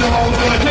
all good.